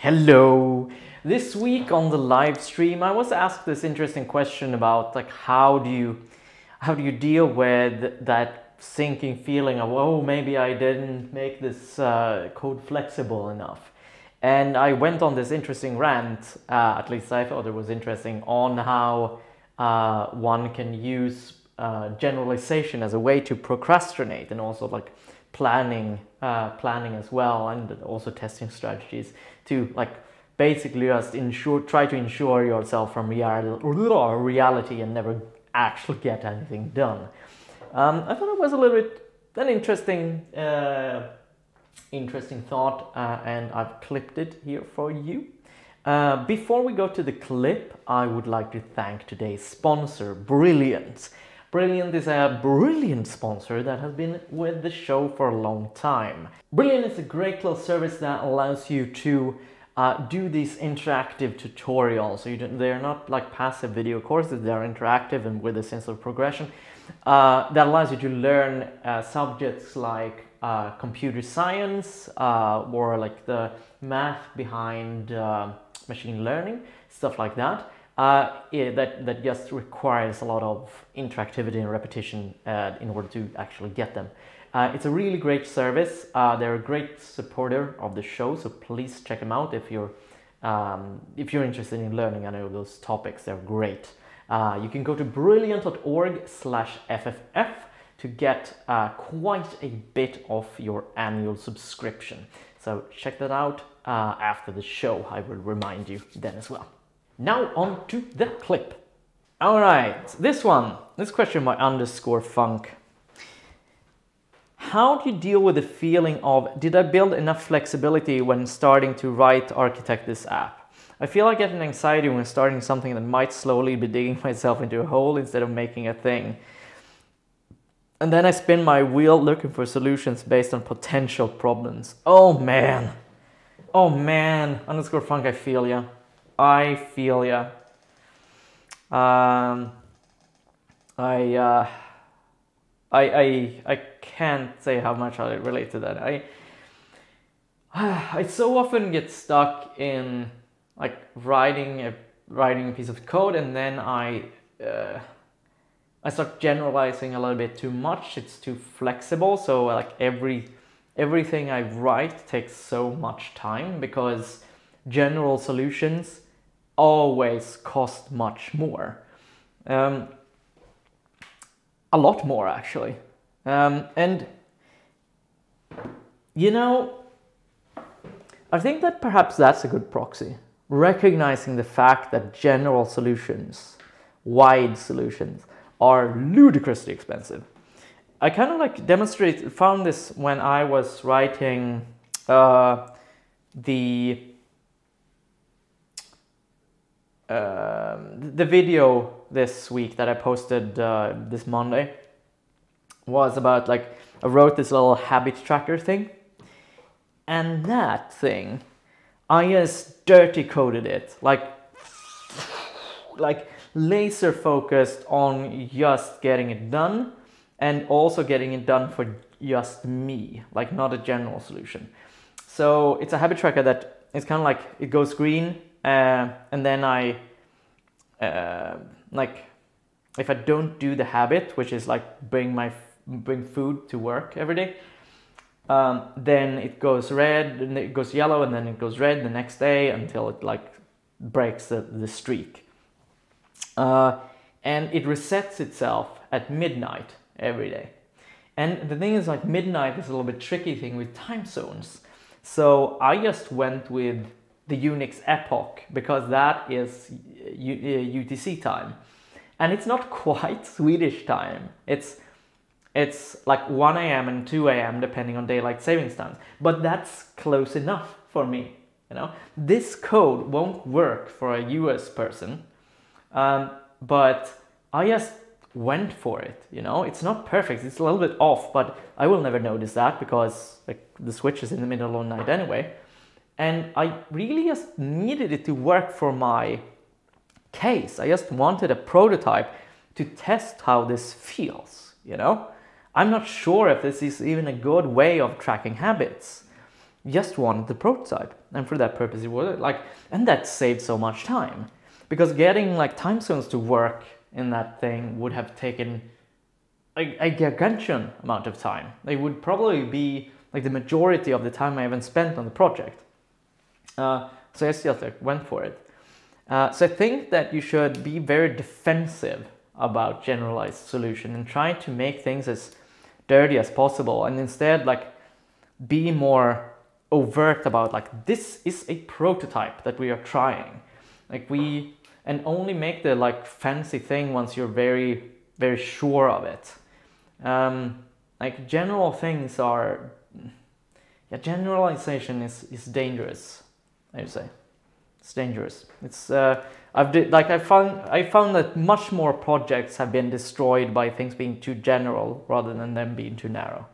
Hello! This week on the live stream, I was asked this interesting question about like how do you how do you deal with that sinking feeling of oh maybe I didn't make this uh, code flexible enough, and I went on this interesting rant. Uh, at least I thought it was interesting on how uh, one can use uh, generalization as a way to procrastinate and also like planning uh, planning as well and also testing strategies to like basically just ensure try to ensure yourself from real, reality and never actually get anything done. Um, i thought it was a little bit an interesting uh, interesting thought uh, and i've clipped it here for you. Uh, before we go to the clip i would like to thank today's sponsor brilliant Brilliant is a brilliant sponsor that has been with the show for a long time. Brilliant is a great little service that allows you to uh, do these interactive tutorials. So they're not like passive video courses, they're interactive and with a sense of progression. Uh, that allows you to learn uh, subjects like uh, computer science uh, or like the math behind uh, machine learning, stuff like that uh, yeah, that, that just requires a lot of interactivity and repetition uh, in order to actually get them. Uh, it's a really great service. Uh, they're a great supporter of the show, so please check them out if you're um, if you're interested in learning any of those topics. They're great. Uh, you can go to brilliant.org/fff to get uh, quite a bit of your annual subscription. So check that out after the show. I will remind you then as well. Now on to the clip. All right, this one, this question by underscore funk. How do you deal with the feeling of, did I build enough flexibility when starting to write architect this app? I feel I get an anxiety when starting something that might slowly be digging myself into a hole instead of making a thing. And then I spin my wheel looking for solutions based on potential problems. Oh man. Oh man. Underscore funk, I feel ya. I feel ya. Um, I, uh, I, I, I can't say how much I relate to that. I, I so often get stuck in like writing a writing a piece of code and then I, uh, I start generalizing a little bit too much. It's too flexible. So like every everything I write takes so much time because general solutions always cost much more. Um, a lot more, actually. Um, and, you know, I think that perhaps that's a good proxy. Recognizing the fact that general solutions, wide solutions, are ludicrously expensive. I kind of like demonstrate, found this when I was writing uh, the um, the video this week that I posted uh, this Monday was about like I wrote this little habit tracker thing, and that thing, I just dirty coded it like like laser focused on just getting it done and also getting it done for just me, like not a general solution. So it's a habit tracker that it's kind of like it goes green uh, and then I uh, like if I don't do the habit, which is like bring my bring food to work every day, um, then it goes red and it goes yellow and then it goes red the next day until it like breaks the, the streak. Uh, and it resets itself at midnight every day. And the thing is like midnight is a little bit tricky thing with time zones. So I just went with the Unix epoch because that is UTC uh, time. And it's not quite Swedish time. It's it's like 1 a.m. and 2 a.m. depending on daylight savings times. But that's close enough for me. You know, this code won't work for a US person, um, but I just went for it. You know, it's not perfect. It's a little bit off, but I will never notice that because like the switch is in the middle of the night anyway. And I really just needed it to work for my case. I just wanted a prototype to test how this feels, you know? I'm not sure if this is even a good way of tracking habits. just wanted the prototype, and for that purpose, it was like, and that saved so much time because getting like time zones to work in that thing would have taken a, a gargantuan amount of time. It would probably be like the majority of the time I even spent on the project. Uh, so I like, went for it. Uh, so I think that you should be very defensive about generalized solution and try to make things as dirty as possible and instead like be more overt about like this is a prototype that we are trying. Like we and only make the like fancy thing once you're very very sure of it. Um, like general things are yeah generalization is is dangerous i would say. It's dangerous. It's uh, i've did, like i found i found that much more projects have been destroyed by things being too general rather than them being too narrow.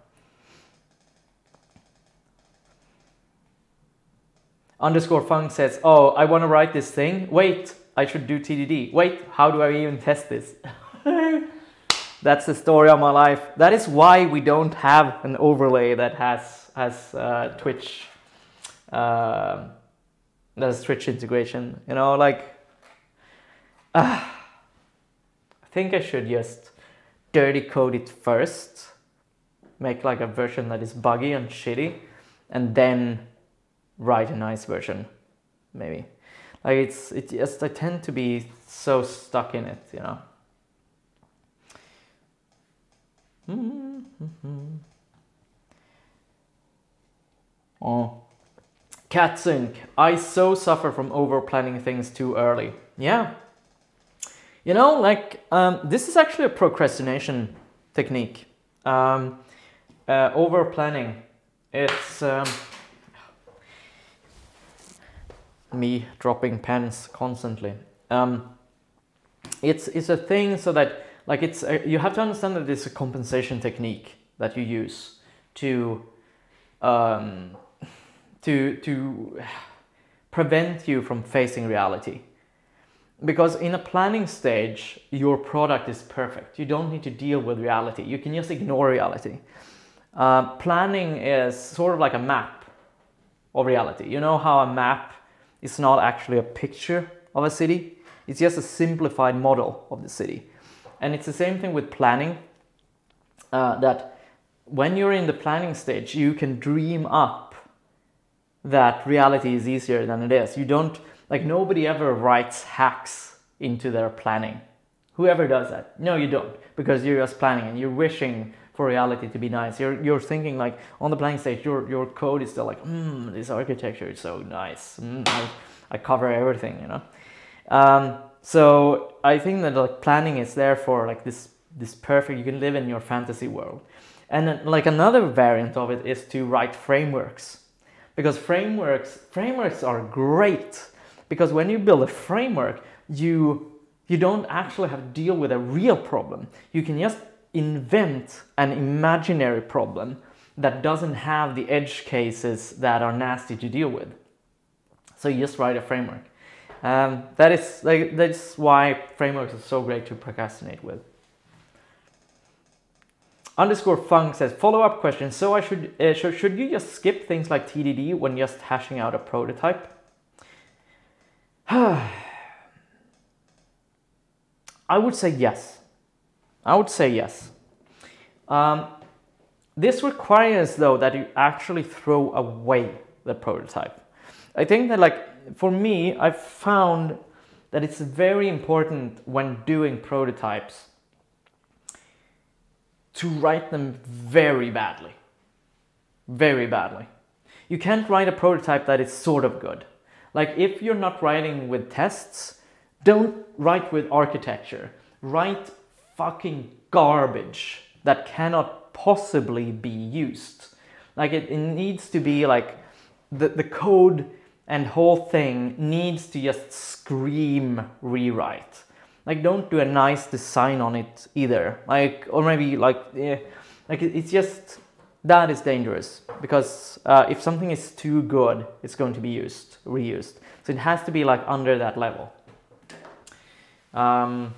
Underscore funk says oh i want to write this thing? Wait i should do tdd wait how do i even test this? That's the story of my life. That is why we don't have an overlay that has has uh, twitch uh, that's Twitch integration. You know, like, uh, I think I should just dirty code it first, make like a version that is buggy and shitty, and then write a nice version, maybe. Like it's it just I tend to be so stuck in it, you know. Mm-hmm. Oh. Catsink, I so suffer from over planning things too early. Yeah. You know, like, um, this is actually a procrastination technique. Um, uh, over planning. It's um, me dropping pens constantly. Um, it's, it's a thing so that, like, it's a, you have to understand that it's a compensation technique that you use to um, to, to prevent you from facing reality. Because in a planning stage, your product is perfect. You don't need to deal with reality. You can just ignore reality. Uh, planning is sort of like a map of reality. You know how a map is not actually a picture of a city? It's just a simplified model of the city. And it's the same thing with planning, uh, that when you're in the planning stage, you can dream up that reality is easier than it is. You don't, like, nobody ever writes hacks into their planning. Whoever does that? No, you don't, because you're just planning and you're wishing for reality to be nice. You're, you're thinking like on the planning stage, your, your code is still like, hmm, this architecture is so nice. Mm, I, I, cover everything, you know? Um, so I think that like planning is there for like this, this perfect, you can live in your fantasy world. And like another variant of it is to write frameworks because frameworks frameworks are great. Because when you build a framework you you don't actually have to deal with a real problem. You can just invent an imaginary problem that doesn't have the edge cases that are nasty to deal with. So you just write a framework. Um, that is like that's why frameworks are so great to procrastinate with Underscore Funk says, follow-up question. So I should, uh, should, should you just skip things like TDD when just hashing out a prototype? I would say yes. I would say yes. Um, this requires though that you actually throw away the prototype. I think that like for me, I've found that it's very important when doing prototypes to write them very badly. Very badly. You can't write a prototype that is sort of good. Like if you're not writing with tests, don't write with architecture. Write fucking garbage that cannot possibly be used. Like it, it needs to be like the, the code and whole thing needs to just scream rewrite like don't do a nice design on it either like or maybe like yeah, like it's just that is dangerous because uh, if something is too good it's going to be used reused so it has to be like under that level um,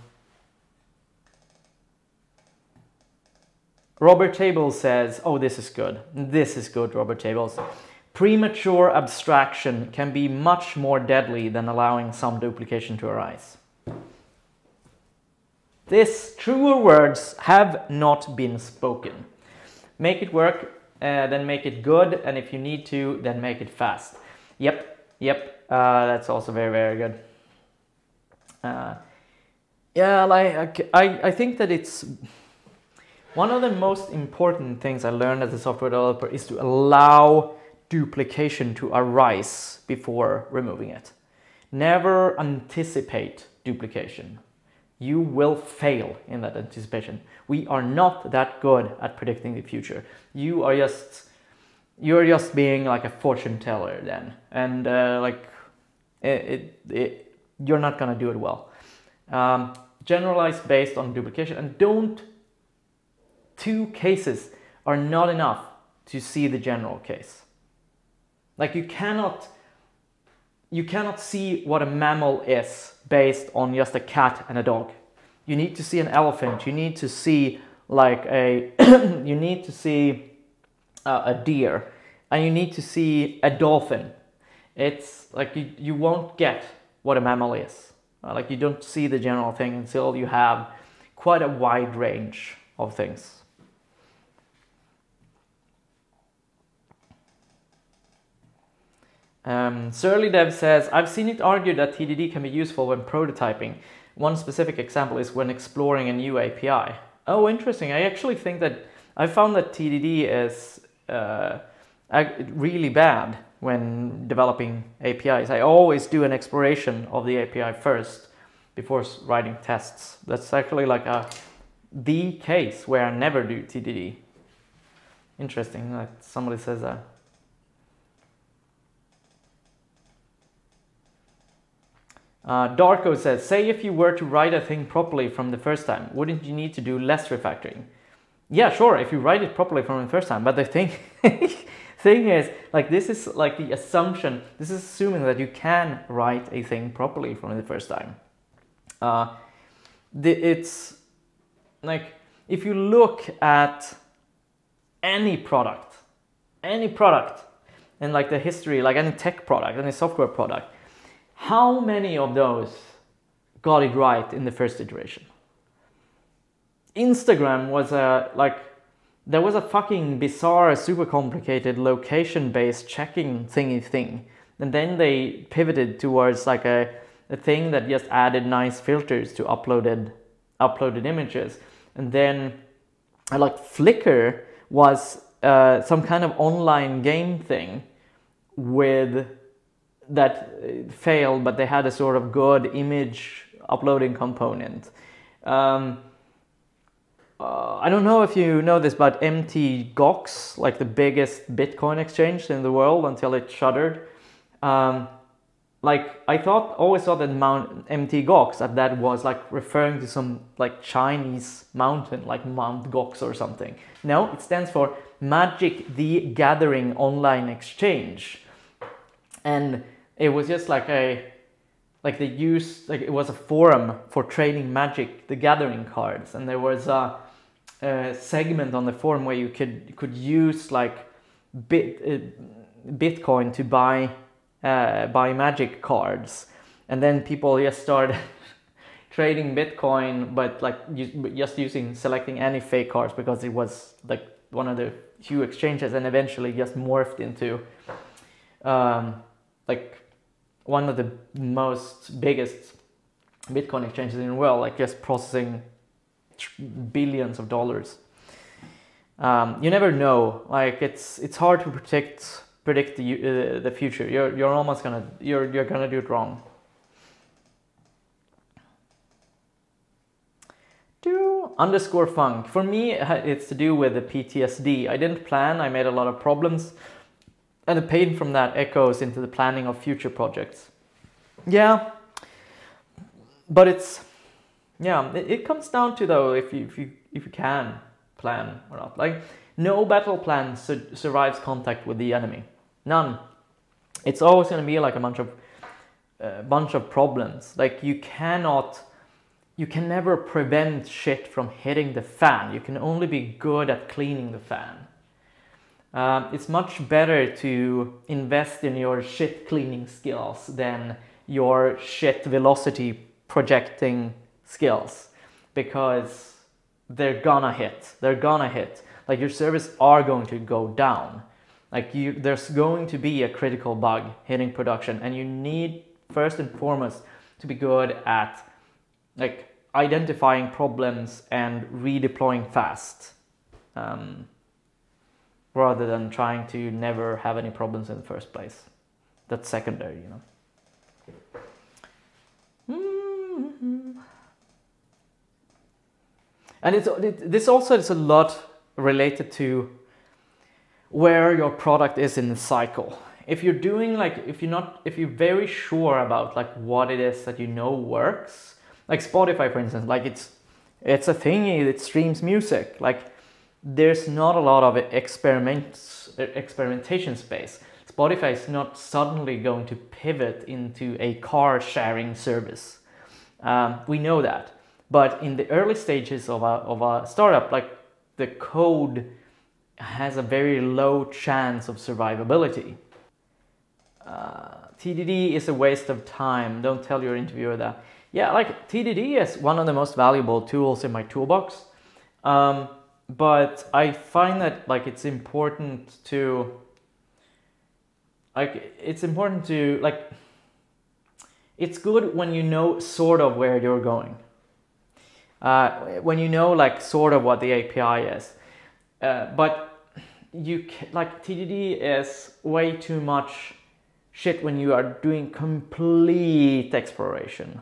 Robert Tables says, oh, this is good. This is good, Robert Tables. Premature abstraction can be much more deadly than allowing some duplication to arise. This truer words have not been spoken. Make it work, uh, then make it good, and if you need to, then make it fast. Yep, yep, uh, that's also very, very good. Uh, yeah, like I, I think that it's one of the most important things I learned as a software developer is to allow duplication to arise before removing it. Never anticipate duplication. You will fail in that anticipation. We are not that good at predicting the future. You are just you're just being like a fortune teller then, and uh, like it, it, it, you're not gonna do it well. Um, generalize based on duplication, and don't. Two cases are not enough to see the general case. Like you cannot you cannot see what a mammal is based on just a cat and a dog. You need to see an elephant. You need to see like a you need to see uh, a deer and you need to see a dolphin. It's like you, you won't get what a mammal is. Uh, like you don't see the general thing until you have quite a wide range of things. Um, Surly Dev says, I've seen it argued that TDD can be useful when prototyping. One specific example is when exploring a new API. Oh, interesting. I actually think that I found that TDD is uh, really bad when developing APIs. I always do an exploration of the API first before writing tests. That's actually like a the case where I never do TDD. Interesting that somebody says that. Uh, Darko says, say if you were to write a thing properly from the first time, wouldn't you need to do less refactoring? Yeah, sure, if you write it properly from the first time, but the thing, thing is, like this is like the assumption, this is assuming that you can write a thing properly from the first time. Uh, the, it's like, if you look at any product, any product, and like the history, like any tech product, any software product, how many of those got it right in the first iteration? Instagram was a like there was a fucking bizarre, super complicated location-based checking thingy thing. And then they pivoted towards like a, a thing that just added nice filters to uploaded uploaded images. And then like Flickr was uh, some kind of online game thing with that uh, failed, but they had a sort of good image uploading component. Um, uh, I don't know if you know this, but MT Gox, like the biggest Bitcoin exchange in the world until it shuttered, um, like I thought, always thought that Mount MT Gox that that was like referring to some like Chinese mountain, like Mount Gox or something. No, it stands for Magic the Gathering Online Exchange, and it was just like a like they used like it was a forum for trading magic the gathering cards. And there was a, a segment on the forum where you could could use like bit uh, bitcoin to buy uh, buy magic cards. And then people just started trading bitcoin but like just using selecting any fake cards because it was like one of the few exchanges and eventually just morphed into um, like one of the most biggest Bitcoin exchanges in the world, like just processing billions of dollars. Um, you never know. Like it's it's hard to predict predict the uh, the future. You're you're almost gonna you're you're gonna do it wrong. Do underscore funk for me it's to do with the PTSD. I didn't plan. I made a lot of problems and the pain from that echoes into the planning of future projects. Yeah, but it's yeah, it, it comes down to though if you if you if you can plan or not. Like no battle plan su- survives contact with the enemy. None. It's always going to be like a bunch of a uh, bunch of problems. Like you cannot you can never prevent shit from hitting the fan. You can only be good at cleaning the fan. Um, it's much better to invest in your shit cleaning skills than your shit velocity projecting skills because they're gonna hit. They're gonna hit. Like your servers are going to go down. Like you, there's going to be a critical bug hitting production, and you need first and foremost to be good at like identifying problems and redeploying fast, um, rather than trying to never have any problems in the first place. That's secondary, you know. Mm-hmm. And it's, it, this also is a lot related to where your product is in the cycle. If you're doing like, if you're not, if you're very sure about like what it is that you know works, like Spotify, for instance, like it's, it's a thingy that streams music. Like there's not a lot of experiments, experimentation space. Spotify is not suddenly going to pivot into a car sharing service. Um, we know that. But in the early stages of a, of a startup, like the code has a very low chance of survivability. Uh, TDD is a waste of time. Don't tell your interviewer that. Yeah, like TDD is one of the most valuable tools in my toolbox. Um, but I find that like it's important to like it's important to like it's good when you know sort of where you're going uh, when you know like sort of what the API is. Uh, but you like TDD is way too much shit when you are doing complete exploration.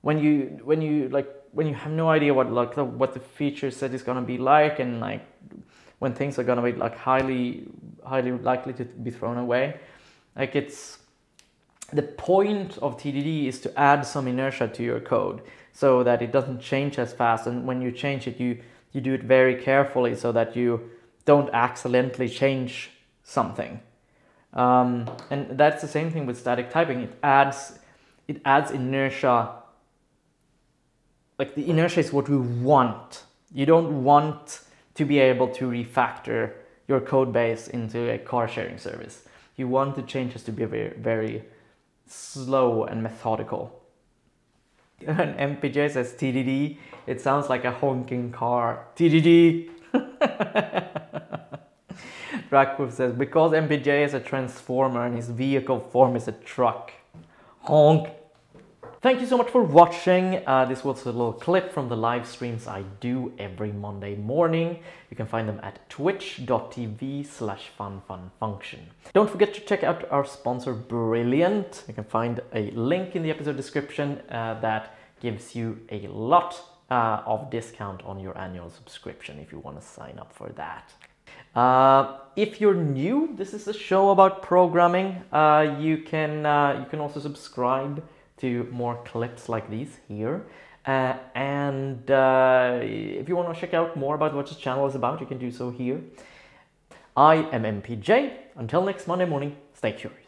When you when you like when you have no idea what like the, what the feature set is gonna be like and like when things are gonna be like highly highly likely to be thrown away. Like it's the point of TDD is to add some inertia to your code so that it doesn't change as fast. And when you change it, you, you do it very carefully so that you don't accidentally change something. Um, and that's the same thing with static typing. It adds, it adds inertia. Like the inertia is what we want. You don't want to be able to refactor your code base into a car sharing service. You want the changes to be very, very slow and methodical. And MPJ says TDD. It sounds like a honking car. TDD. Dracproof says, because MPJ is a transformer and his vehicle form is a truck. Honk. Thank you so much for watching. Uh, this was a little clip from the live streams I do every Monday morning. You can find them at twitch.tv slash funfunfunction. Don't forget to check out our sponsor Brilliant. You can find a link in the episode description uh, that gives you a lot uh, of discount on your annual subscription if you want to sign up for that. Uh, if you're new, this is a show about programming. Uh, you can uh, you can also subscribe to more clips like these here. Uh, and uh, if you want to check out more about what this channel is about, you can do so here. I am MPJ. Until next Monday morning, stay curious.